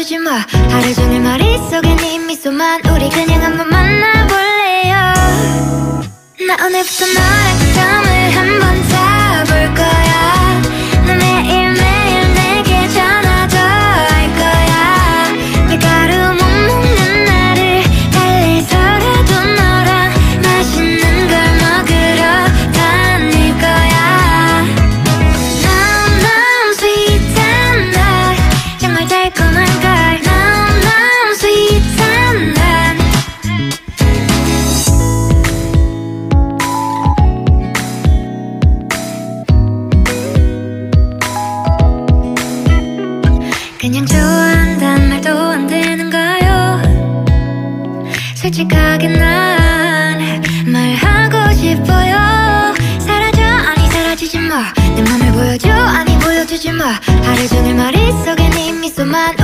보여주지 마. 하루 종일 머릿속에 네 미소만 우리 그냥 한번 만나볼래요? 나 오늘부터 너 솔직하게 난 말하고 싶어요. 사라져 아니 사라지지 마내 맘을 보여줘 아니 보여주지 마. 하루 종일 머릿속에 네 미소만